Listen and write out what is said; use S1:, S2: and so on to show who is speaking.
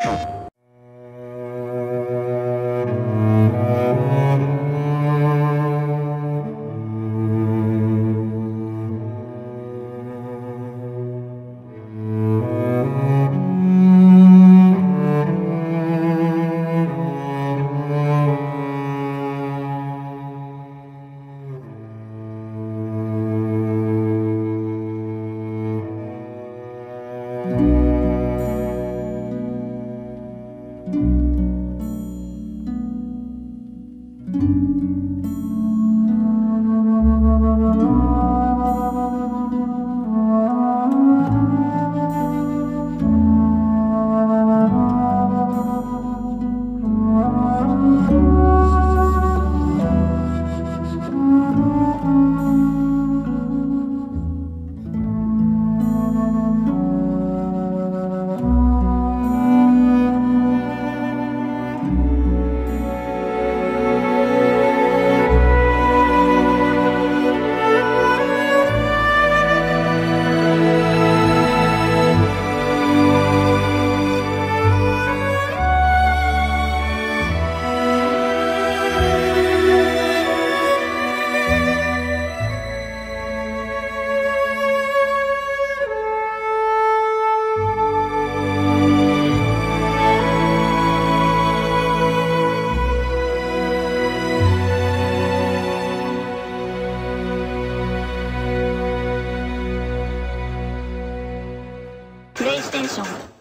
S1: you イステーション。